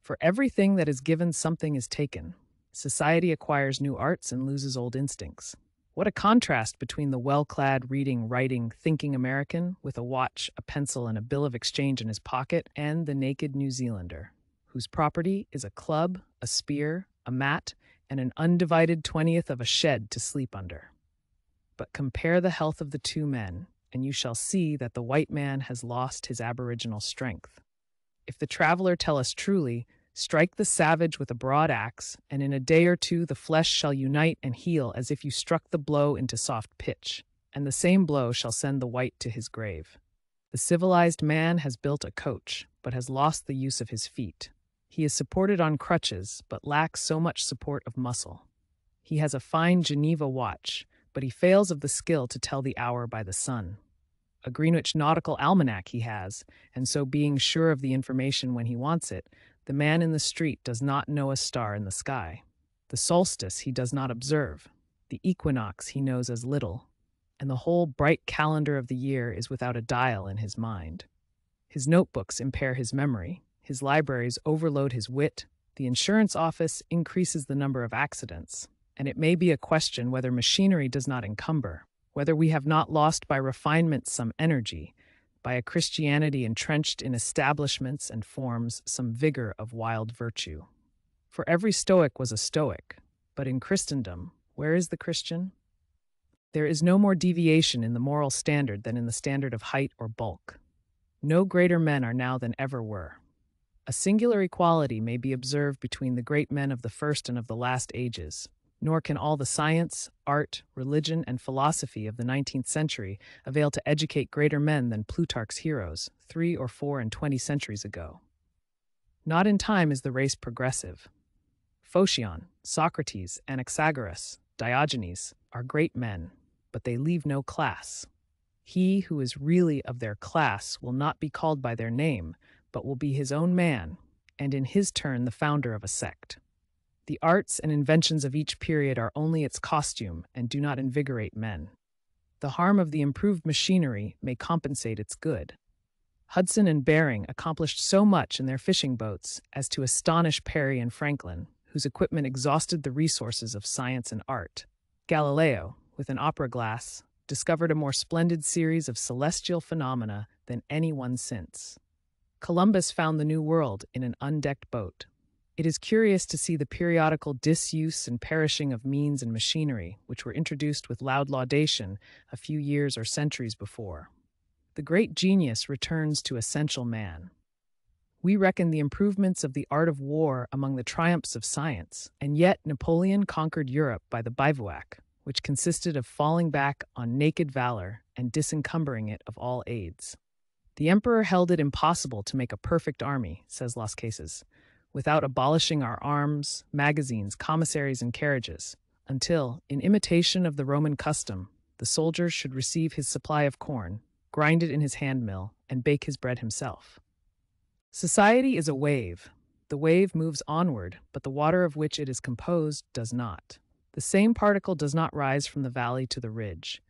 For everything that is given, something is taken. Society acquires new arts and loses old instincts. What a contrast between the well clad, reading, writing, thinking American with a watch, a pencil, and a bill of exchange in his pocket, and the naked New Zealander, whose property is a club, a spear, a mat, and an undivided twentieth of a shed to sleep under. But compare the health of the two men, and you shall see that the white man has lost his aboriginal strength. If the traveler tell us truly, strike the savage with a broad axe, and in a day or two the flesh shall unite and heal as if you struck the blow into soft pitch, and the same blow shall send the white to his grave. The civilized man has built a coach, but has lost the use of his feet. He is supported on crutches, but lacks so much support of muscle. He has a fine Geneva watch, but he fails of the skill to tell the hour by the sun. A Greenwich nautical almanac he has, and so being sure of the information when he wants it, the man in the street does not know a star in the sky. The solstice he does not observe. The equinox he knows as little. And the whole bright calendar of the year is without a dial in his mind. His notebooks impair his memory. His libraries overload his wit. The insurance office increases the number of accidents and it may be a question whether machinery does not encumber, whether we have not lost by refinement some energy, by a Christianity entrenched in establishments and forms some vigor of wild virtue. For every Stoic was a Stoic, but in Christendom, where is the Christian? There is no more deviation in the moral standard than in the standard of height or bulk. No greater men are now than ever were. A singular equality may be observed between the great men of the first and of the last ages, nor can all the science, art, religion, and philosophy of the 19th century avail to educate greater men than Plutarch's heroes, three or four and twenty centuries ago. Not in time is the race progressive. Phocion, Socrates, Anaxagoras, Diogenes are great men, but they leave no class. He who is really of their class will not be called by their name, but will be his own man, and in his turn the founder of a sect. The arts and inventions of each period are only its costume and do not invigorate men. The harm of the improved machinery may compensate its good. Hudson and Bering accomplished so much in their fishing boats as to astonish Parry and Franklin, whose equipment exhausted the resources of science and art. Galileo, with an opera glass, discovered a more splendid series of celestial phenomena than any one since. Columbus found the New World in an undecked boat. It is curious to see the periodical disuse and perishing of means and machinery, which were introduced with loud laudation a few years or centuries before. The great genius returns to essential man. We reckon the improvements of the art of war among the triumphs of science, and yet Napoleon conquered Europe by the bivouac, which consisted of falling back on naked valor and disencumbering it of all aids. The emperor held it impossible to make a perfect army, says Las Casas, without abolishing our arms, magazines, commissaries, and carriages, until, in imitation of the Roman custom, the soldier should receive his supply of corn, grind it in his hand mill, and bake his bread himself. Society is a wave. The wave moves onward, but the water of which it is composed does not. The same particle does not rise from the valley to the ridge.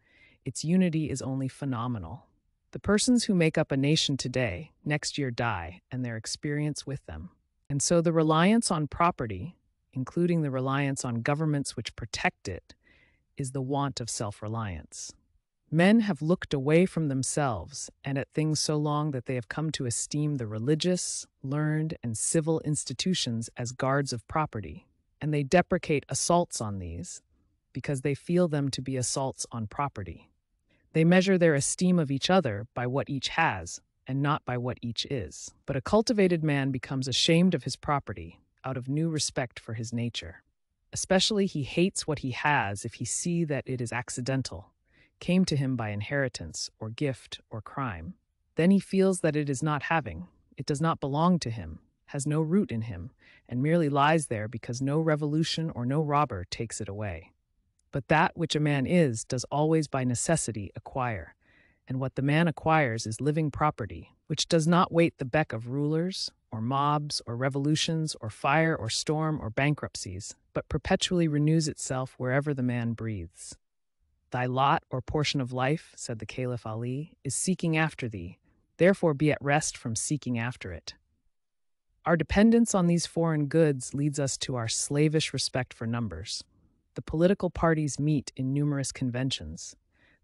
Its unity is only phenomenal. The persons who make up a nation today, next year die, and their experience with them. And so the reliance on property, including the reliance on governments which protect it, is the want of self reliance. Men have looked away from themselves and at things so long that they have come to esteem the religious, learned, and civil institutions as guards of property, and they deprecate assaults on these because they feel them to be assaults on property. They measure their esteem of each other by what each has, and not by what each is. But a cultivated man becomes ashamed of his property out of new respect for his nature. Especially he hates what he has if he see that it is accidental, came to him by inheritance or gift or crime. Then he feels that it is not having, it does not belong to him, has no root in him, and merely lies there because no revolution or no robber takes it away. But that which a man is does always by necessity acquire, and what the man acquires is living property, which does not wait the beck of rulers, or mobs, or revolutions, or fire, or storm, or bankruptcies, but perpetually renews itself wherever the man breathes. Thy lot or portion of life, said the Caliph Ali, is seeking after thee, therefore be at rest from seeking after it. Our dependence on these foreign goods leads us to our slavish respect for numbers. The political parties meet in numerous conventions.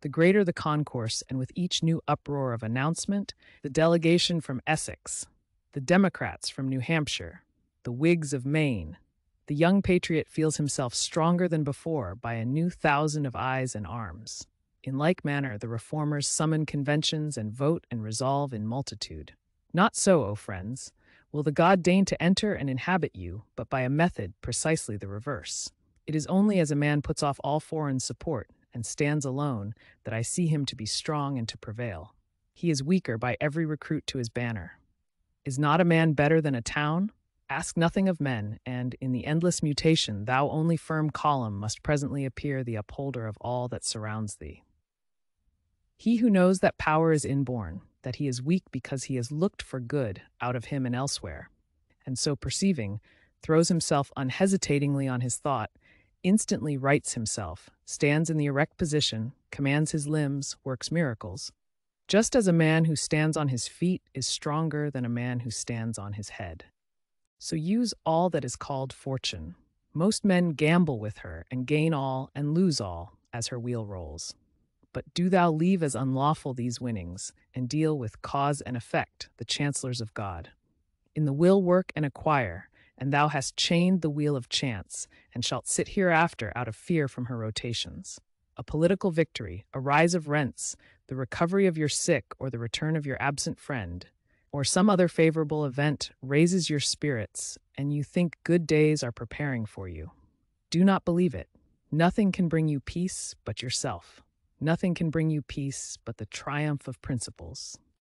The greater the concourse, and with each new uproar of announcement, the delegation from Essex, the Democrats from New Hampshire, the Whigs of Maine, the young patriot feels himself stronger than before by a new thousand of eyes and arms. In like manner, the reformers summon conventions and vote and resolve in multitude. Not so, O friends, will the God deign to enter and inhabit you, but by a method precisely the reverse. It is only as a man puts off all foreign support and stands alone that I see him to be strong and to prevail. He is weaker by every recruit to his banner. Is not a man better than a town? Ask nothing of men, and in the endless mutation, thou only firm column must presently appear the upholder of all that surrounds thee. He who knows that power is inborn, that he is weak because he has looked for good out of him and elsewhere, and so perceiving, throws himself unhesitatingly on his thought, instantly rights himself, stands in the erect position, commands his limbs, works miracles, just as a man who stands on his feet is stronger than a man who stands on his head. So use all that is called fortune. Most men gamble with her and gain all and lose all as her wheel rolls. But do thou leave as unlawful these winnings, and deal with cause and effect, the chancellors of God. In the will work and acquire, and thou hast chained the wheel of chance, and shalt sit hereafter out of fear from her rotations. A political victory, a rise of rents, the recovery of your sick, or the return of your absent friend, or some other favorable event raises your spirits and you think good days are preparing for you. Do not believe it. Nothing can bring you peace but yourself. Nothing can bring you peace but the triumph of principles.